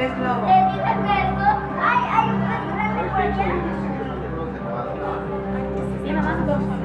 pez globo. Le dije verbo. Ay, hay un pez grande por allá. Y nada dos.